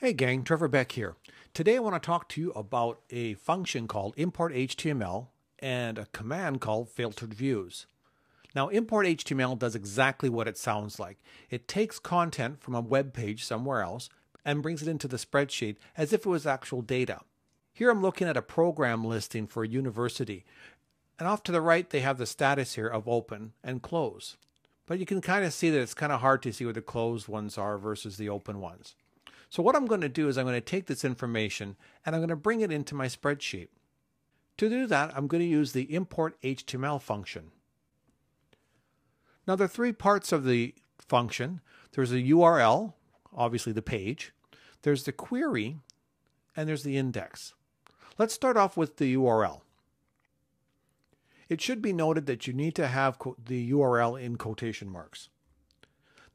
Hey gang, Trevor Beck here. Today I want to talk to you about a function called import HTML and a command called filtered views. Now import HTML does exactly what it sounds like. It takes content from a web page somewhere else and brings it into the spreadsheet as if it was actual data. Here I'm looking at a program listing for a university and off to the right they have the status here of open and close. But you can kind of see that it's kind of hard to see where the closed ones are versus the open ones. So what I'm going to do is I'm going to take this information and I'm going to bring it into my spreadsheet. To do that, I'm going to use the import HTML function. Now there are three parts of the function. There's a URL, obviously the page. There's the query, and there's the index. Let's start off with the URL. It should be noted that you need to have the URL in quotation marks.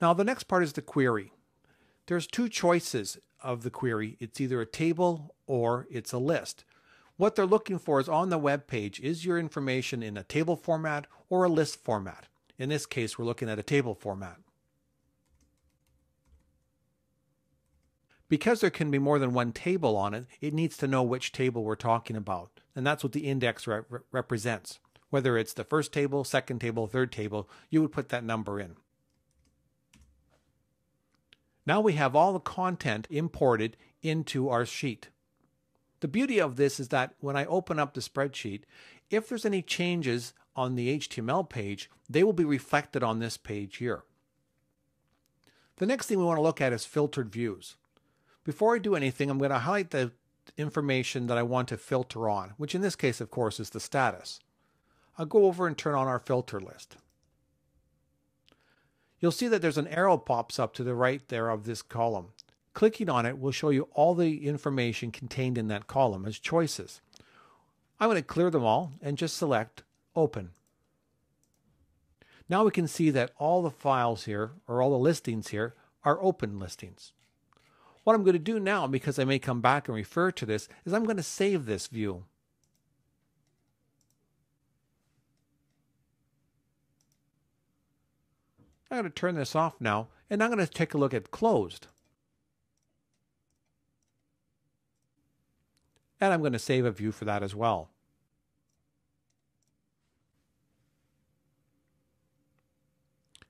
Now the next part is the query. There's two choices of the query. It's either a table or it's a list. What they're looking for is on the web page, is your information in a table format or a list format? In this case, we're looking at a table format. Because there can be more than one table on it, it needs to know which table we're talking about. And that's what the index re represents. Whether it's the first table, second table, third table, you would put that number in. Now we have all the content imported into our sheet. The beauty of this is that when I open up the spreadsheet, if there's any changes on the HTML page, they will be reflected on this page here. The next thing we want to look at is filtered views. Before I do anything, I'm going to highlight the information that I want to filter on, which in this case, of course, is the status. I'll go over and turn on our filter list you'll see that there's an arrow pops up to the right there of this column. Clicking on it will show you all the information contained in that column as choices. I'm going to clear them all and just select Open. Now we can see that all the files here, or all the listings here, are open listings. What I'm going to do now, because I may come back and refer to this, is I'm going to save this view. I'm going to turn this off now, and I'm going to take a look at closed. And I'm going to save a view for that as well.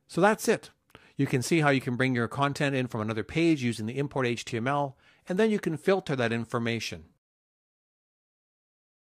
So that's it. You can see how you can bring your content in from another page using the import HTML, and then you can filter that information.